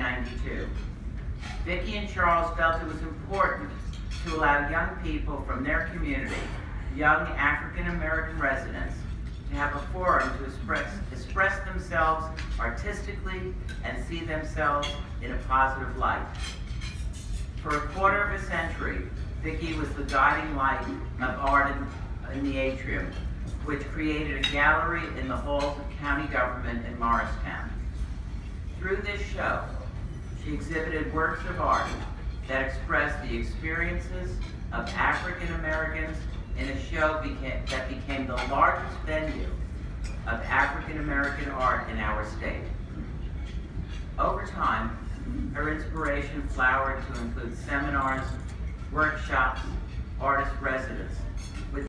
1992. Vicki and Charles felt it was important to allow young people from their community, young African American residents, to have a forum to express, express themselves artistically and see themselves in a positive light. For a quarter of a century, Vicki was the guiding light of art in, in the atrium, which created a gallery in the halls of county government in Morristown. Through this show, exhibited works of art that expressed the experiences of African Americans in a show beca- that became the largest venue of African American art in our state. Over time, her inspiration flowered to include seminars, workshops, artist residences,